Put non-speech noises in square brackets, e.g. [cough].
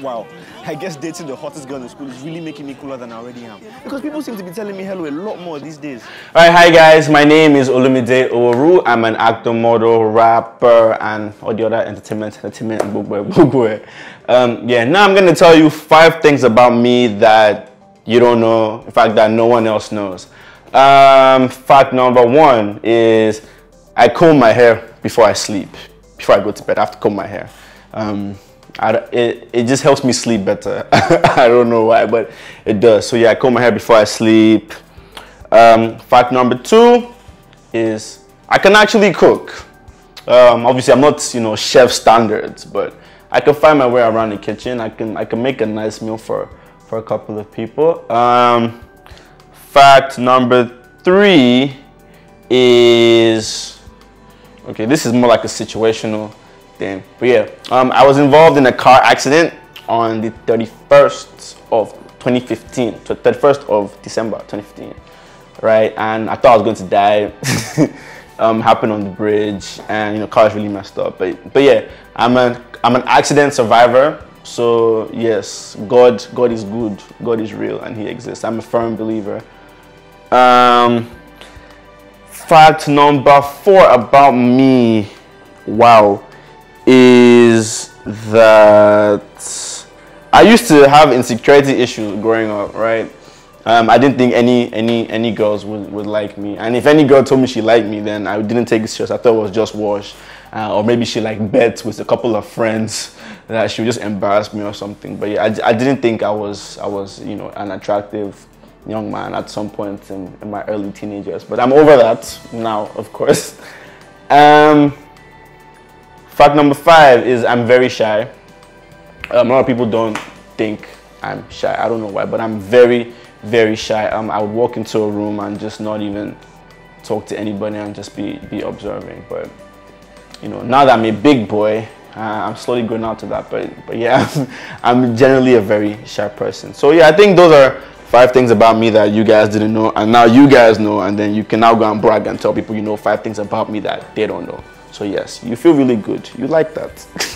wow, I guess dating the hottest girl in school is really making me cooler than I already am. Because people seem to be telling me hello a lot more these days. All right, hi guys. My name is Olumide Oworu. I'm an actor, model, rapper, and all the other entertainment, entertainment, [laughs] bugwe, bugwe. Um, yeah, now I'm gonna tell you five things about me that you don't know. In fact, that no one else knows. Um, fact number one is I comb my hair before I sleep. Before I go to bed, I have to comb my hair. Um, I, it, it just helps me sleep better. [laughs] I don't know why, but it does. So yeah, I comb my hair before I sleep. Um, fact number two is I can actually cook. Um, obviously, I'm not you know chef standards, but I can find my way around the kitchen. I can I can make a nice meal for for a couple of people. Um, fact number three is okay. This is more like a situational but yeah, um, I was involved in a car accident on the 31st of 2015, so 31st of December 2015, right? And I thought I was going to die. [laughs] um, happened on the bridge, and you know, car is really messed up. But but yeah, I'm an I'm an accident survivor. So yes, God God is good. God is real, and He exists. I'm a firm believer. Um, fact number four about me, wow, is that I used to have insecurity issues growing up, right? Um, I didn't think any any any girls would, would like me, and if any girl told me she liked me, then I didn't take it serious. I thought it was just wash, uh, or maybe she like bet with a couple of friends [laughs] that she would just embarrass me or something. But yeah, I, I didn't think I was I was you know an attractive young man at some point in, in my early teenagers. But I'm over that now, of course. [laughs] Um, fact number five is I'm very shy. Um, a lot of people don't think I'm shy. I don't know why, but I'm very, very shy. Um, I would walk into a room and just not even talk to anybody and just be, be observing. But, you know, now that I'm a big boy, uh, I'm slowly growing out to that. But, but yeah, [laughs] I'm generally a very shy person. So yeah, I think those are five things about me that you guys didn't know. And now you guys know. And then you can now go and brag and tell people you know five things about me that they don't know. So yes, you feel really good. You like that. [laughs]